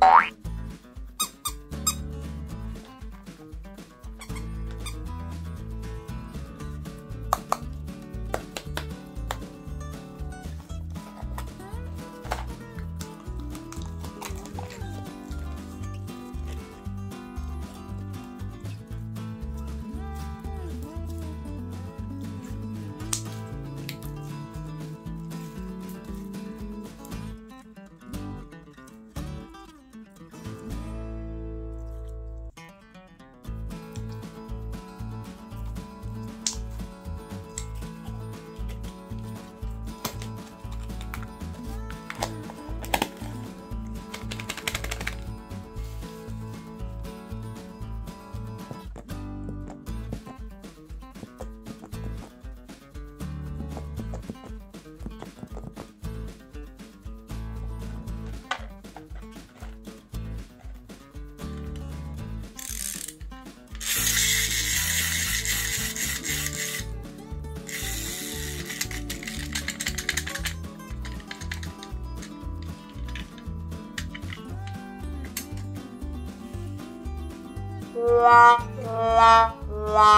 Bye. La la